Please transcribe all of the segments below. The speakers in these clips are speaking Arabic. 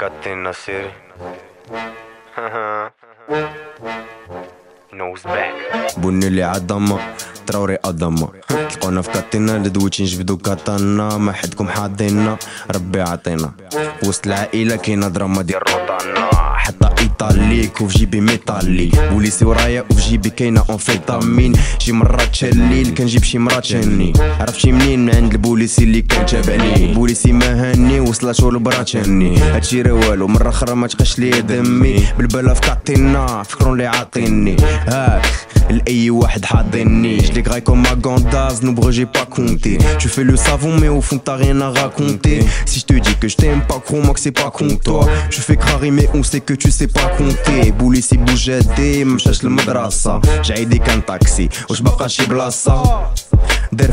Katina City. Nose back. بني اللي عظمة تراوري أضمة تلقونا في كاتينا لدويتي نجبدو كاتانا ما حدكم حاضينا ربي عطينا وسط العائلة كاينة دراما ديال روطانا حتى ايطاليك وفي جيبي ميطالي بوليسي ورايا وفي جيبي كاينة انفيتامين شي مرات تشليل كنجيب شي مرات شني عرفت شي منين من عند البوليسي اللي كان تابعني بوليسي ما هني وصلاتو لبراتشني هادشي راه والو مرة أخرى ما تقاش ليا دمي بالبلا في فكرون اللي عاطيني هاك لأي واحد حاضني Je les graille comme ma gandaze, n'oublie j'ai pas compté Tu fais le savon mais au fond t'as rien à raconter Si je te dis que je t'aime pas crois-moi que c'est pas contre toi Je fais crari mais on sait que tu sais pas compter بولي سي بوجادي مشاش للمدرسة جايدي كان تاكسي واش بقى شي بلاصة دار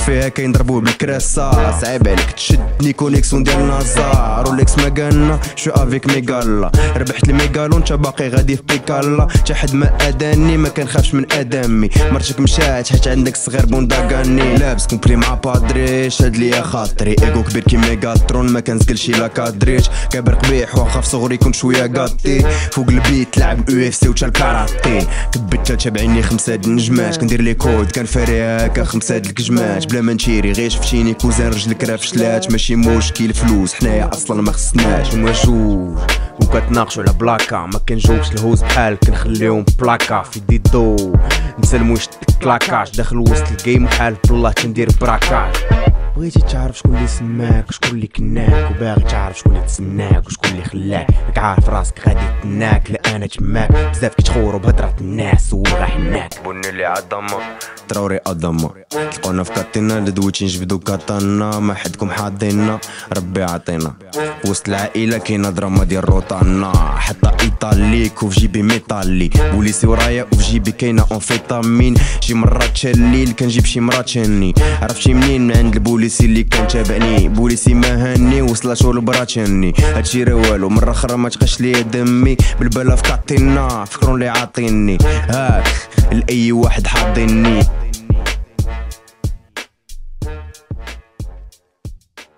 فيها كاين ضربوه بالكراسة صعيب عليك تشدني كونيكسيون ديال نازا رولكس ما قالنا شو افيك ميغالا ربحت الميغالو انت باقي غادي في بيكالا تا حد ما اداني ما كنخافش من ادمي مرتك مشات حيت عندك صغير بونداغاني لابس كومبلي مع بادري شاد ليا خاطري. ايغو كبير كي ميغاترون ما كنزقلش لا كادريش كابر قبيح واخا في صغري كنت شوية قاطي. فوق البيت لعب يو اف سي وتا الكاراتي كبت تابعيني خمسة د النجمات. كندير لي كود كنفاري هكا خمسة د الكجمات. بلا ما نشيري غير شفتيني كوزان رجلك راه فشلات ماشي مشكل فلوس. حنايا أصلا ما خصناش هما جوج. وكتناقشوا على بلاكا ما كنجاوبش الهوز بحال كنخليهم بلاكا في ديدو نسلمو يشد كلاكاش داخل وسط الجيم بحال بالله كندير براكاج. بغيتي تعرف شكون اللي سماك وشكون اللي كناك وباغي تعرف شكون اللي تسناك وشكون اللي خلاك. راك عارف راسك غادي تناك لا أنا تماك. بزاف كيتخوروا بهضرة الناس وغا حناك. بني اللي عظمة. تراوري أضمة تلقونا في كاتينا لدويتي نجبدو كاتانا ما حدكم حاضينا. ربي عطينا. وسط العائلة كاينة دراما ديال روطانا حتى ايطاليك وفي جيبي ميطالي. بوليسي ورايا وفي جيبي كاينة انفيتامين شي مرات تشليل كنجيب شي مرات شني عرفت شي منين؟ من عند البوليسي اللي كان تابعني. بوليسي ما هني وصلاتو لبراتشني هادشي راه والو مرة أخرى ما تقاش ليا دمي. بالبلا في كاتينا فكرون اللي عاطيني. هاك لأي واحد حاضني.